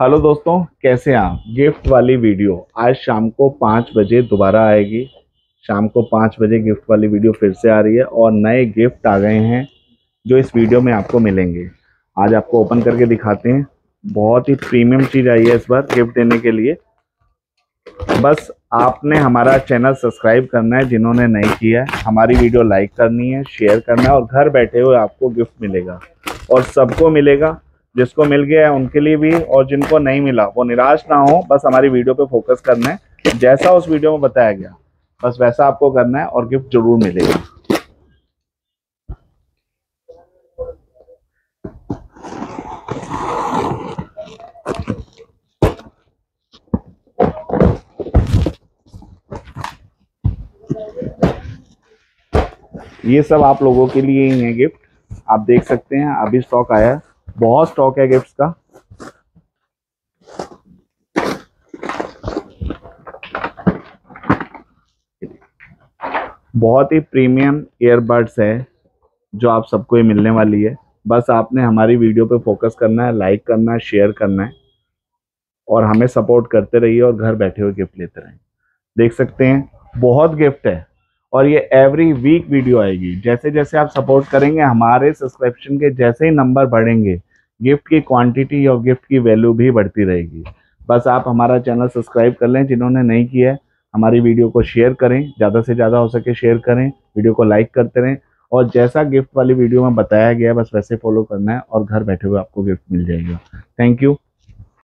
Hello दोस्तों, कैसे हैं आप? गिफ्ट वाली वीडियो आज शाम को पाँच बजे दोबारा आएगी। शाम को पाँच बजे गिफ्ट वाली वीडियो फिर से आ रही है और नए गिफ्ट आ गए हैं जो इस वीडियो में आपको मिलेंगे। आज आपको ओपन करके दिखाते हैं। बहुत ही प्रीमियम चीज़ आई है इस बार गिफ्ट देने के लिए। बस आपने हमारा चैनल सब्सक्राइब करना है, जिन्होंने नहीं किया है, हमारी वीडियो लाइक करनी है, शेयर करना है और घर बैठे हुए आपको गिफ्ट मिलेगा। और सबको मिलेगा जिसको मिल गया है उनके लिए भी और जिनको नहीं मिला, वो निराश ना हो, बस हमारी वीडियो पे फोकस करना है। जैसा उस वीडियो में बताया गया, बस वैसा आपको करना है और गिफ्ट ज़रूर मिलेगा। ये सब आप लोगों के लिए ही है गिफ्ट आप देख सकते हैं, अभी स्टॉक आया बहुत स्टॉक है गिफ्ट्स का। बहुत ही प्रीमियम ईयरबड्स है, जो आप सबको ही मिलने वाली है। बस आपने हमारी वीडियो पे फोकस करना है लाइक करना है शेयर करना है, और हमें सपोर्ट करते रहिए और घर बैठे हुए गिफ्ट लेते रहें देख सकते हैं, बहुत गिफ्ट है, और ये एवरी वीक वीडियो आएगी। जैसे जैसे आप सपोर्ट करेंगे, हमारे सब्सक्रिप्शन के जैसे ही नंबर बढ़ेंगे गिफ्ट की क्वांटिटी और गिफ्ट की वैल्यू भी बढ़ती रहेगी। बस आप हमारा चैनल सब्सक्राइब कर लें, जिन्होंने नहीं किया है, हमारी वीडियो को शेयर करें, ज़्यादा से ज़्यादा हो सके शेयर करें, वीडियो को लाइक करते रहें, और जैसा गिफ्ट वाली वीडियो में बताया गया है, बस वैसे फॉलो करना है और घर बैठे हुए आपको गिफ्ट मिल जाएगा। Thank you